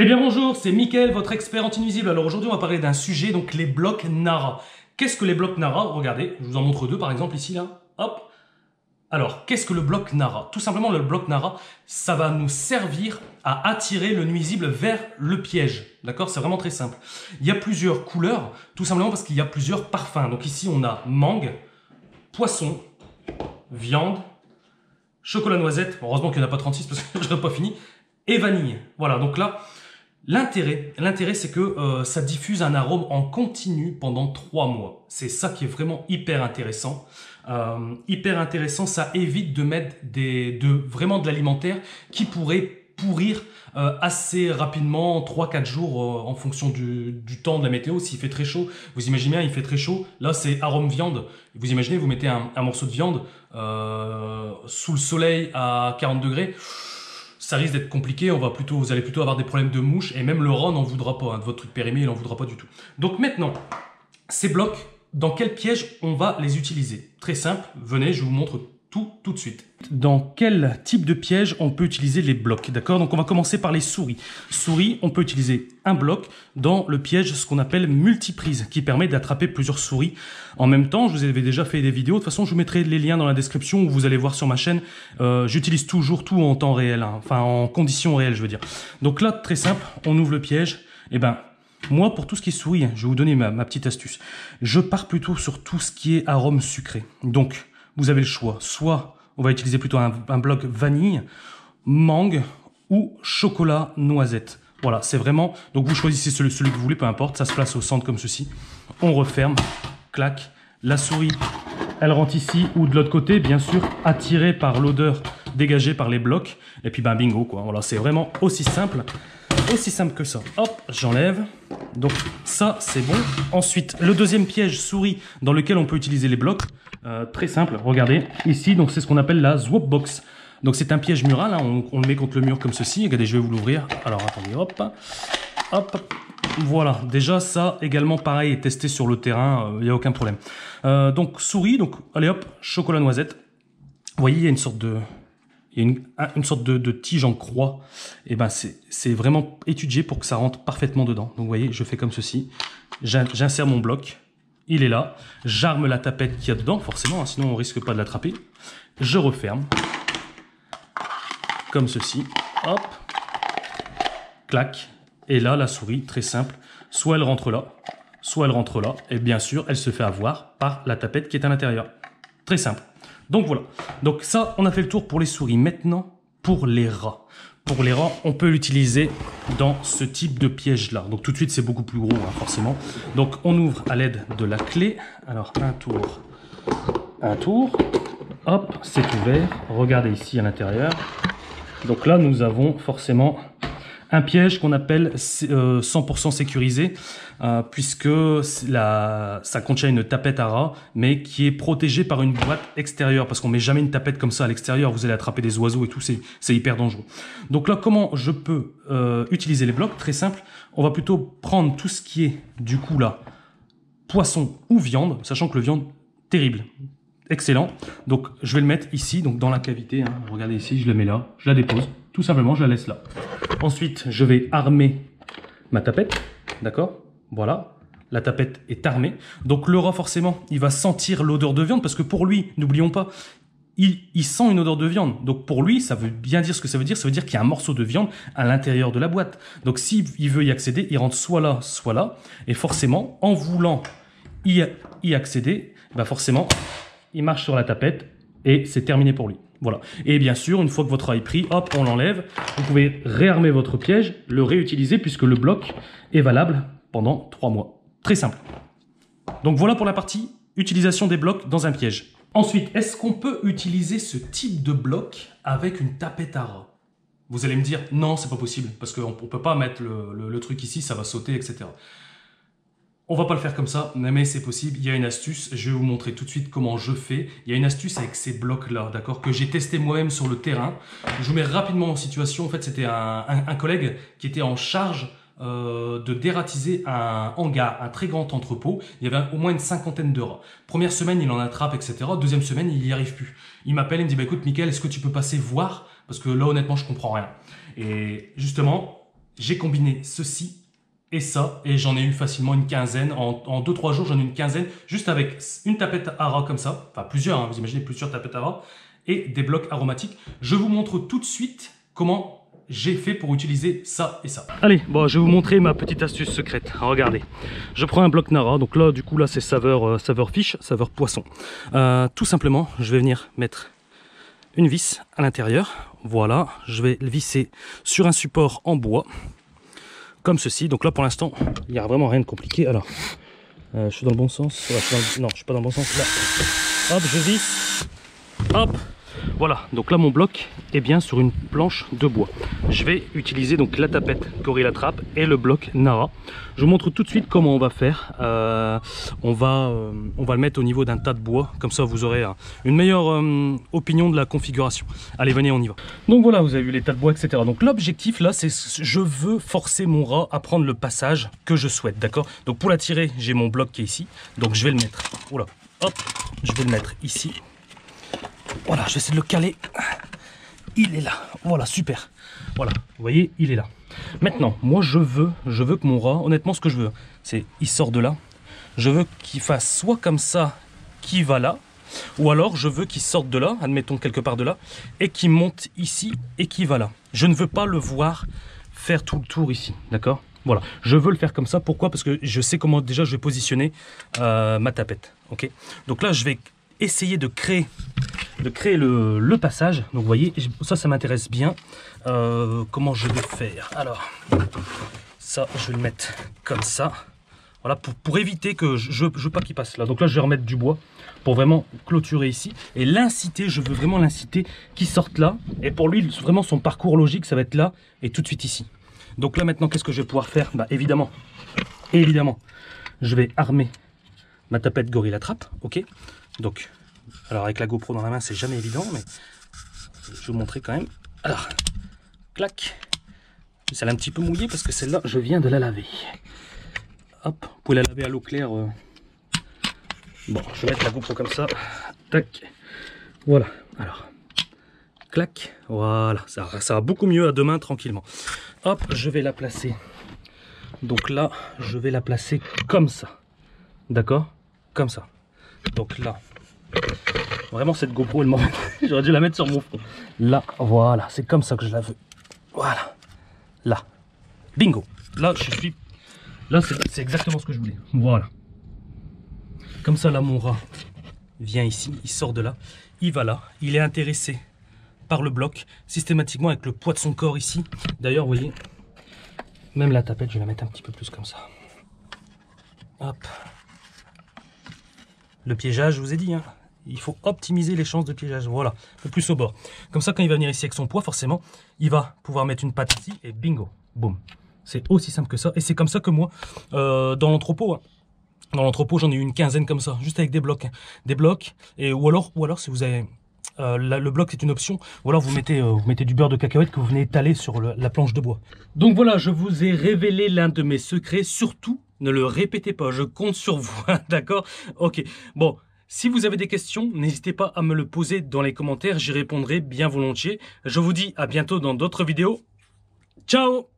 Eh bien bonjour, c'est Mickaël, votre expert anti-nuisible. Alors aujourd'hui on va parler d'un sujet, donc les blocs Nara. Qu'est-ce que les blocs Nara? Regardez, je vous en montre deux par exemple ici là. Hop. Alors, qu'est-ce que le bloc Nara? Tout simplement le bloc Nara, ça va nous servir à attirer le nuisible vers le piège. D'accord? C'est vraiment très simple. Il y a plusieurs couleurs, tout simplement parce qu'il y a plusieurs parfums. Donc ici on a mangue, poisson, viande, chocolat noisette. heureusement qu'il n'y en a pas 36 parce que je n'ai pas fini. Et vanille. Voilà, donc là, L'intérêt, l'intérêt, c'est que euh, ça diffuse un arôme en continu pendant trois mois. C'est ça qui est vraiment hyper intéressant. Euh, hyper intéressant, ça évite de mettre des, de vraiment de l'alimentaire qui pourrait pourrir euh, assez rapidement, 3-4 jours en fonction du, temps de la météo. S'il fait très chaud, vous imaginez bien, il fait très chaud. Là, c'est arôme viande. Vous imaginez, vous mettez un, un morceau de viande sous le soleil à 40 degrés ça risque d'être compliqué. On va plutôt, vous allez plutôt avoir des problèmes de mouches et même le n'en voudra pas. Hein, de votre truc périmé, il n'en voudra pas du tout. Donc maintenant, ces blocs, dans quel piège on va les utiliser? Très simple. Venez, je vous montre tout tout de suite. Dans quel type de piège on peut utiliser les blocs D'accord? Donc on va commencer par les souris. Souris, on peut utiliser un bloc dans le piège, ce qu'on appelle multiprise, qui permet d'attraper plusieurs souris en même temps. Je vous avais déjà fait des vidéos. De toute façon, je vous mettrai les liens dans la description où vous allez voir sur ma chaîne. Euh, J'utilise toujours tout en temps réel, hein. enfin en conditions réelles, je veux dire. Donc là, très simple, on ouvre le piège. Et eh ben, moi, pour tout ce qui est souris, je vais vous donner ma, ma petite astuce. Je pars plutôt sur tout ce qui est arôme sucré. Donc, vous avez le choix. Soit on va utiliser plutôt un, bloc vanille, mangue ou chocolat noisette. Voilà, c'est vraiment... Donc vous choisissez celui, celui, que vous voulez, peu importe. Ça se place au centre comme ceci. On referme, clac. La souris, elle rentre ici ou de l'autre côté, bien sûr, attirée par l'odeur dégagée par les blocs. Et puis ben bingo, quoi. Voilà, c'est vraiment aussi simple. Aussi simple que ça. Hop, j'enlève. Donc ça, c'est bon. Ensuite, le deuxième piège souris dans lequel on peut utiliser les blocs. Euh, très simple, regardez. Ici, donc c'est ce qu'on appelle la Swap Box. Donc c'est un piège mural, hein. on, le met contre le mur comme ceci. Regardez, je vais vous l'ouvrir. Alors attendez, hop. Hop. Voilà, déjà ça également pareil est testé sur le terrain, il euh, n'y a aucun problème. Euh, donc souris, donc allez hop, chocolat noisette. Vous voyez, il y a une sorte de, une, sorte de, tige en croix. Et ben c'est vraiment étudié pour que ça rentre parfaitement dedans. Donc vous voyez, je fais comme ceci. J'insère mon bloc. Il est là. J'arme la tapette qu'il y a dedans, forcément, hein, sinon on risque pas de l'attraper. Je referme. Comme ceci. Hop. Clac. Et là, la souris, très simple. Soit elle rentre là, soit elle rentre là. Et bien sûr, elle se fait avoir par la tapette qui est à l'intérieur. Très simple. Donc voilà. Donc ça, on a fait le tour pour les souris. Maintenant, pour les rats. Pour les rats, on peut l'utiliser dans ce type de piège-là. Donc tout de suite, c'est beaucoup plus gros, hein, forcément. Donc on ouvre à l'aide de la clé. Alors un tour, un tour. Hop, c'est ouvert. Regardez ici à l'intérieur. Donc là, nous avons forcément un piège qu'on appelle 100% euh, sécurisé, euh, puisque ça contient une tapette à rat, mais qui est protégée par une boîte extérieure, parce qu'on met jamais une tapette comme ça à l'extérieur, vous allez attraper des oiseaux et tout, c'est hyper dangereux. Donc là, comment je peux euh, utiliser les blocs? Très simple, on va plutôt prendre tout ce qui est, du coup là, poisson ou viande, sachant que le viande, terrible, excellent. Donc je vais le mettre ici, donc dans la cavité, hein. regardez ici, je le mets là, je la dépose, tout simplement, je la laisse là. Ensuite, je vais armer ma tapette. D'accord? Voilà. La tapette est armée. Donc le rat, forcément, il va sentir l'odeur de viande parce que pour lui, n'oublions pas, il, sent une odeur de viande. Donc pour lui, ça veut bien dire ce que ça veut dire. Ça veut dire qu'il y a un morceau de viande à l'intérieur de la boîte. Donc s'il veut y accéder, il rentre soit là, soit là. Et forcément, en voulant y, y accéder, bah forcément, il marche sur la tapette et c'est terminé pour lui. Voilà. Et bien sûr, une fois que votre rat est pris, hop, on l'enlève. Vous pouvez réarmer votre piège, le réutiliser puisque le bloc est valable pendant 3 mois. Très simple. Donc voilà pour la partie utilisation des blocs dans un piège. Ensuite, est-ce qu'on peut utiliser ce type de bloc avec une tapette à Vous allez me dire, non, c'est pas possible, parce qu'on ne peut pas mettre le, truc ici, ça va sauter, etc. On va pas le faire comme ça, mais c'est possible. Il y a une astuce. Je vais vous montrer tout de suite comment je fais. Il y a une astuce avec ces blocs-là, d'accord, que j'ai testé moi-même sur le terrain. Je vous mets rapidement en situation. En fait, c'était un, collègue qui était en charge euh, de dératiser un hangar, un très grand entrepôt. Il y avait au moins une cinquantaine de. Première semaine, il en attrape, etc. Deuxième semaine, il n'y arrive plus. Il m'appelle, il me dit, bah écoute, Michael, est-ce que tu peux passer voir? Parce que là, honnêtement, je comprends rien. Et justement, j'ai combiné ceci et ça, et j'en ai eu facilement une quinzaine. En 2-3 jours, j'en ai une quinzaine, juste avec une tapette ARA comme ça, enfin plusieurs, hein, vous imaginez plusieurs tapettes ARA, et des blocs aromatiques. Je vous montre tout de suite comment j'ai fait pour utiliser ça et ça. Allez, bon, je vais vous montrer ma petite astuce secrète. Regardez, je prends un bloc Nara, donc là, du coup, là, c'est saveur, euh, saveur fiche, saveur poisson. Euh, tout simplement, je vais venir mettre une vis à l'intérieur. Voilà, je vais le visser sur un support en bois comme ceci. Donc là, pour l'instant, il n'y a vraiment rien de compliqué. Alors, euh, je suis dans le bon sens. Non, je suis pas dans le bon sens. Là, hop, je visse. Hop, voilà, donc là mon bloc est bien sur une planche de bois. Je vais utiliser donc la tapette Gorilla Trap et le bloc Nara. Je vous montre tout de suite comment on va faire. Euh, on, va, euh, on va le mettre au niveau d'un tas de bois, comme ça vous aurez une meilleure euh, opinion de la configuration. Allez, venez, on y va. Donc voilà, vous avez vu les tas de bois, etc. Donc l'objectif là, c'est je veux forcer mon rat à prendre le passage que je souhaite, d'accord? Donc pour l'attirer, j'ai mon bloc qui est ici. Donc je vais le mettre, oula, hop, je vais le mettre ici voilà, je vais essayer de le caler. Il est là. Voilà, super. Voilà, vous voyez, il est là. Maintenant, moi je veux, je veux que mon rat, honnêtement ce que je veux, c'est il sort de là. Je veux qu'il fasse soit comme ça, qui va là, ou alors je veux qu'il sorte de là, admettons quelque part de là, et qu'il monte ici et qu'il va là. Je ne veux pas le voir faire tout le tour ici, d'accord? Voilà, je veux le faire comme ça. Pourquoi? Parce que je sais comment déjà je vais positionner euh, ma tapette. Ok? Donc là, je vais essayer de créer de créer le, passage. Donc vous voyez, ça, ça m'intéresse bien. Euh, comment je vais faire? Alors, ça, je vais le mettre comme ça. Voilà, pour, pour éviter que je ne veux pas qu'il passe là. Donc là, je vais remettre du bois pour vraiment clôturer ici. Et l'inciter, je veux vraiment l'inciter qu'il sorte là. Et pour lui, vraiment, son parcours logique, ça va être là et tout de suite ici. Donc là, maintenant, qu'est-ce que je vais pouvoir faire? Bah évidemment, évidemment, je vais armer ma tapette Gorilla Trap, ok? Donc, alors avec la GoPro dans la main, c'est jamais évident, mais je vais vous montrer quand même. Alors, clac. Elle est un petit peu mouillée parce que celle-là, je viens de la laver. Hop, vous pouvez la laver à l'eau claire. Euh. Bon, je vais mettre la GoPro comme ça. Tac. Voilà. Alors, clac. Voilà, ça va beaucoup mieux à deux mains tranquillement. Hop, je vais la placer. Donc là, je vais la placer comme ça. D'accord? Comme ça. Donc là, Vraiment, cette GoPro, elle J'aurais dû la mettre sur mon front. Là, voilà, c'est comme ça que je la veux. Voilà. Là. Bingo. Là, je suis... Là, c'est exactement ce que je voulais. Voilà. Comme ça, là, mon rat vient ici, il sort de là, il va là, il est intéressé par le bloc, systématiquement avec le poids de son corps ici. D'ailleurs, vous voyez, même la tapette, je vais la mettre un petit peu plus comme ça. Hop. Le piégeage, je vous ai dit, hein, il faut optimiser les chances de piégeage. Voilà, un peu plus au bord. Comme ça, quand il va venir ici avec son poids, forcément, il va pouvoir mettre une patte ici et bingo, boum. C'est aussi simple que ça. Et c'est comme ça que moi, euh, dans l'entrepôt, hein, dans l'entrepôt, j'en ai eu une quinzaine comme ça, juste avec des blocs. Hein. Des blocs, et, ou, alors, ou alors si vous avez... Euh, le bloc c'est une option, ou alors vous mettez, euh, vous mettez du beurre de cacahuète que vous venez étaler sur la planche de bois. Donc voilà, je vous ai révélé l'un de mes secrets, surtout ne le répétez pas, je compte sur vous, d'accord? Ok, bon, si vous avez des questions, n'hésitez pas à me le poser dans les commentaires, j'y répondrai bien volontiers. Je vous dis à bientôt dans d'autres vidéos. Ciao